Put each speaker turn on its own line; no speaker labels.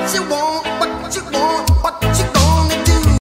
it's a war